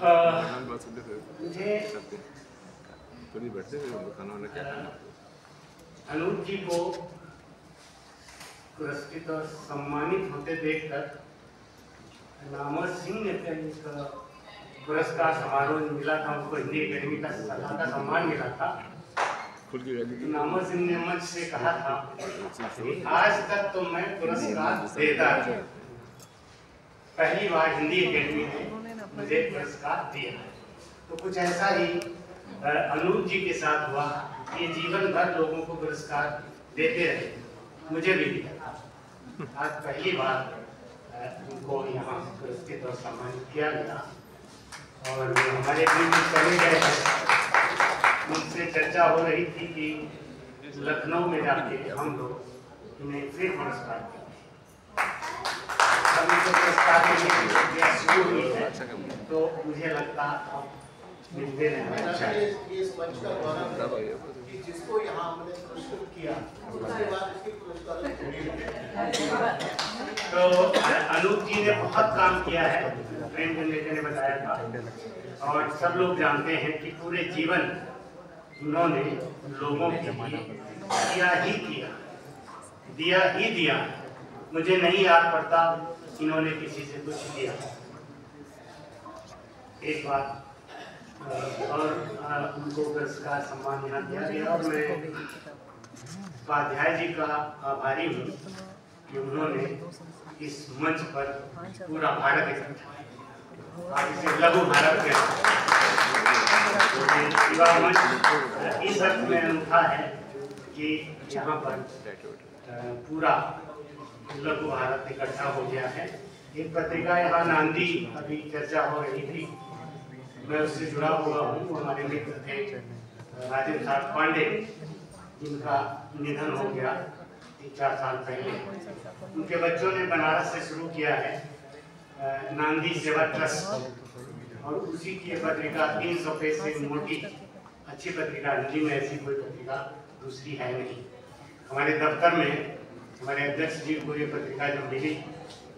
मुझे अनूप जी को पुरस्कृत और सम्मानित होते देखकर नामर सिंह ने एक पुरस्कार समारोह में मिला था, उनको हिंदी अकेडमी का सलाह का सम्मान मिला था। नामर सिंह ने मंच से कहा था आज तक तो मैं पुरस्कार देता पहली बार हिंदी अकेडमी ने मुझे पुरस्कार दिया तो कुछ ऐसा ही अनूप जी के साथ हुआ। ये जीवन भर लोगों को पुरस्कार देते रहे। मुझे भी दिया आज पहली बार उनको यहाँ पुरस्कृत और सम्मानित किया गया। और हमारे बीच चले गए। उनसे चर्चा हो रही थी कि लखनऊ में जाके हम लोग उन्हें फिर पुरस्कार देंगे अब उनको पुरस्कार देने की प्रक्रिया शुरू हुई है अच्छा काम जिसको यहाँ हमने पुरस्कृत किया उसके बाद इसके पुरस्कार तो अनूप जी ने बहुत काम किया है, प्रेम चंद्र ने बताया था। और सब लोग जानते हैं कि पूरे जीवन उन्होंने लोगों के लिए किया ही किया, दिया ही दिया। मुझे नहीं याद पड़ता इन्होंने किसी से कुछ लिया एक बात और उनको पुरस्कार सम्मान यहाँ दिया गया और मैं उपाध्याय जी का आभारी हूँ कि उन्होंने इस मंच पर पूरा भारत इसे लघु भारत ये युवा मंच, इस अर्थ में अनूठा है कि यहाँ पर पूरा लघु भारत इकट्ठा हो गया है। एक पत्रिका यहाँ नांदी, अभी चर्चा हो रही थी। मैं उससे जुड़ा हुआ हूँ, हमारे मित्र थे, राजेंद्र साहब पांडे, जिनका निधन हो गया तीन चार साल पहले। उनके बच्चों ने बनारस से शुरू किया है नांदी सेवा ट्रस्ट। और उसी की पत्रिका तीन सौ पेज से मोटी, अच्छी पत्रिका, हिंदी में ऐसी कोई पत्रिका दूसरी है नहीं। हमारे दफ्तर में हमारे अध्यक्ष जी को ये पत्रिका जब मिली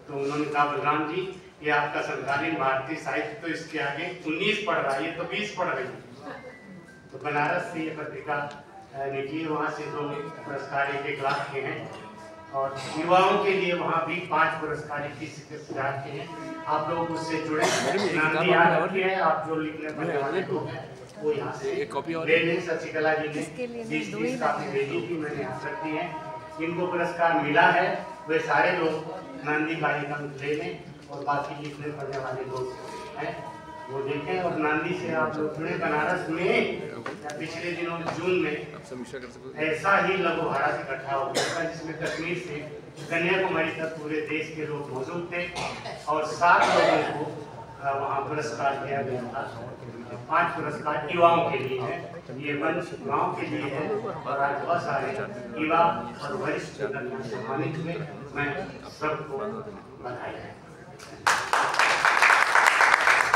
तो उन्होंने कहा बलराम जी ये आपका समकालीन भारतीय साहित्य तो इसके आगे 19 पढ़ रहा है ये तो 20 पढ़ रही है। तो बनारस से ये पत्रिका निकली वहाँ से दो पुरस्कार एक एक लाख के हैं। और युवाओं के लिए वहाँ भी पाँच पुरस्कार इक्कीस इक्कीस हज़ार के हैं। आप लोग उससे जुड़े नाम याद रखिए आप जो लिखने पढ़ने वाले लोग हैं वो यहाँ से एक कॉपी और ले लें शशिकला जी ने बीस तीस कापी भेजी थी मैंने यहाँ रख दी है। इनको पुरस्कार मिला है, वे सारे लोग नांदी कार्यक्रम ले लें और बाकी लिखने पढ़ने वाले लोग हैं। वो देखें, और नांदी से आप लोग जुड़े, बनारस में पिछले दिनों जून में ऐसा ही लघु भारत इकट्ठा हो गया था, जिसमें कश्मीर से कन्याकुमारी तक पूरे देश के लोग मौजूद थे और सात लोगों को वहाँ पुरस्कार दिया गया था। पाँच पुरस्कार युवाओं के लिए है। ये मंच गाँव के लिए है और आज बहुत सारे युवा और वरिष्ठ सम्मानित हुए। मैं सबको बधाई है।